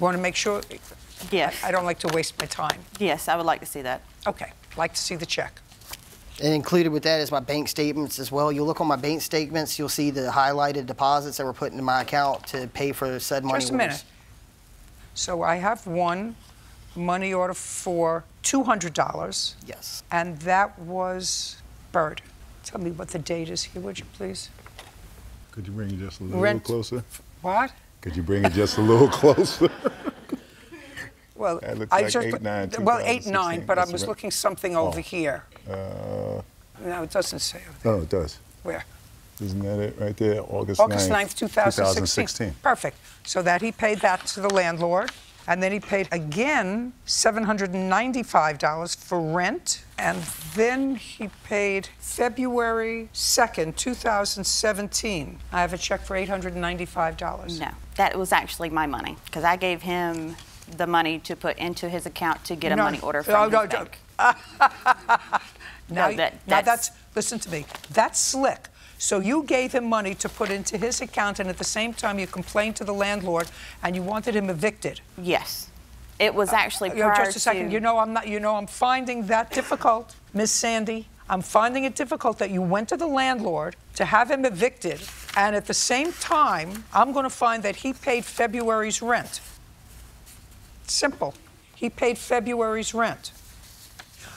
You want to make sure? Yes. I don't like to waste my time. Yes, I would like to see that. Okay, like to see the check. And included with that is my bank statements as well. You'll look on my bank statements, you'll see the highlighted deposits that were put into my account to pay for said money Just a minute. So I have one money order for $200, Yes. and that was Bird. Tell me what the date is here, would you please? Could you bring it just a little Rent- closer? What? Could you bring it just a little closer? Well, That looks I like just 8/9, well eight nine, 2016. but I was right. looking something over Oh. here. Uh, No, it doesn't say oh, it does. where. Isn't that it right there? August, August 9th, 9th, 2016. 2016. Perfect. So that he paid that to the landlord, and then he paid again $795 for rent, and then he paid February 2nd, 2017. I have a check for $895. No, that was actually my money because I gave him the money to put into his account to get a money order no, from no, his no. bank. Now, No, that- now that's- that's, listen to me, that's slick. So you gave him money to put into his account, and at the same time, you complained to the landlord, and you wanted him evicted. Yes, it was uh, actually uh, You know, prior just a second. to- You know, I'm not. You know, I'm finding that difficult, Miss Sandy. I'm finding it difficult that you went to the landlord to have him evicted, and at the same time, I'm going to find that he paid February's rent. Simple. He paid February's rent.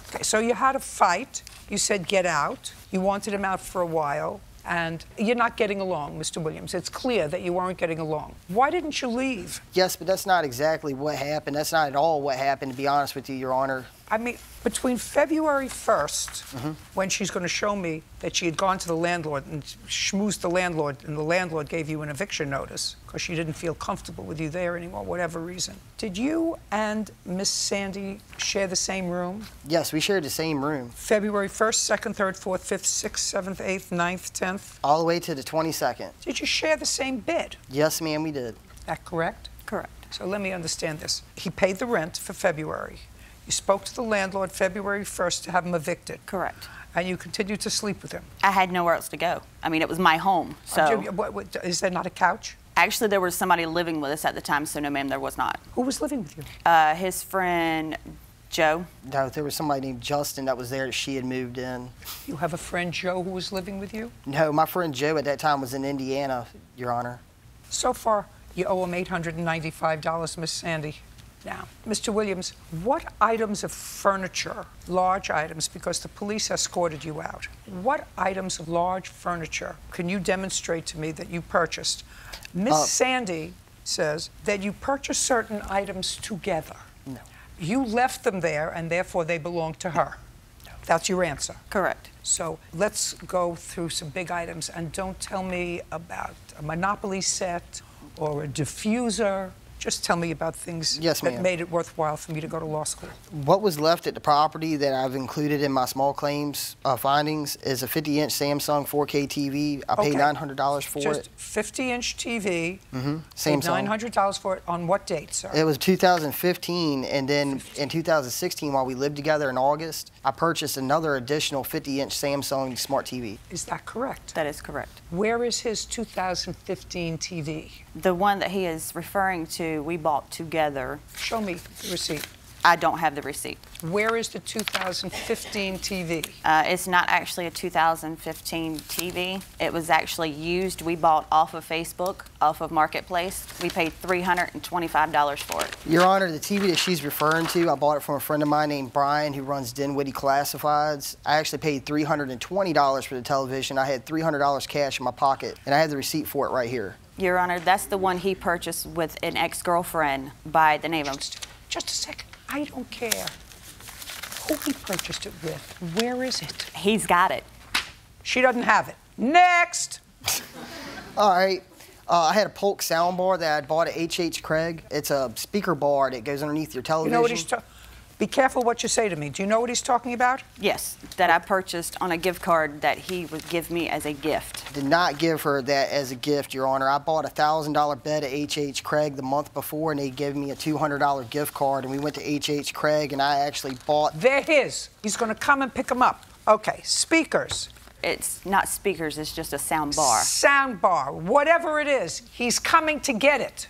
Okay, so you had a fight. You said get out. You wanted him out for a while, and you're not getting along, Mr. Williams. It's clear that you weren't getting along. Why didn't you leave? Yes, but that's not exactly what happened. That's not at all what happened, to be honest with you, Your Honor. I mean, between February 1st, Mm-hmm. when she's going to show me that she had gone to the landlord and schmoozed the landlord, and the landlord gave you an eviction notice because she didn't feel comfortable with you there anymore, whatever reason. Did you and Miss Sandy share the same room? Yes, we shared the same room February 1st, 2nd, 3rd, 4th, 5th, 6th, 7th, 8th, 9th, 10th? all the way to the 22nd. Did you share the same bed? Yes, ma'am, we did. Is that correct? Correct. So let me understand this. He paid the rent for February. You spoke to the landlord February 1st to have him evicted. Correct. And you continued to sleep with him. I had nowhere else to go. I mean, it was my home. So Jim, what- what- Is there not a couch? actually, there was somebody living with us at the time. So no, ma'am, there was not. Who was living with you? Uh, his friend Joe. No, there was somebody named Justin that was there that she had moved in. You have a friend Joe who was living with you? No, my friend Joe at that time was in Indiana, Your Honor. So far, you owe him $895, Miss Sandy. Now, Mr. Williams, what items of furniture, large items, because the police escorted you out, what items of large furniture can you demonstrate to me that you purchased? Miss Uh, Sandy says that you purchased certain items together. No. You left them there, and therefore they belong to her. No. That's your answer. Correct. So let's go through some big items and don't tell me about a Monopoly set or a diffuser. Just tell me about things Yes, that made it worthwhile for me to go to law school. What was left at the property that I've included in my small claims uh, findings is a 50-inch Samsung 4K TV. I paid Okay. $900 for Just it. 50-inch TV. Mm-hmm. Samsung. $900 for it. On what date, sir? It was 2015, and then in 2016, while we lived together in August, I purchased another additional 50-inch Samsung smart TV. Is that correct? That is correct. Where is his 2015 TV? The one that he is referring to, we bought together. Show me the receipt. I don't have the receipt. Where is the 2015 TV? Uh, it's not actually a 2015 TV. It was actually used. We bought off of Facebook, off of Marketplace. We paid $325 for it. Your Honor, the TV that she's referring to, I bought it from a friend of mine named Brian who runs Dinwiddie Classifieds. I actually paid $320 for the television. I had $300 cash in my pocket, and I had the receipt for it right here. Your Honor, that's the one he purchased with an ex-girlfriend by the name of. Just, just a second. I don't care who he purchased it with. Where is it? He's got it. She doesn't have it. Next. All right. Uh, I had a Polk soundbar that I bought at H.H. Gregg. It's a speaker bar that goes underneath your television. You television. know what he's talking? Be careful what you say to me. Do you know what he's talking about? Yes, that I purchased on a gift card that he would give me as a gift. Did not give her that as a gift, Your Honor. I bought a $1,000 bed at H.H. Gregg the month before, and they gave me a $200 gift card, and we went to H.H. Gregg, and I actually bought They're his. He's going to come and pick them up. Okay, speakers, It's not speakers, it's just a sound bar. sound bar, whatever it is, he's coming to get it.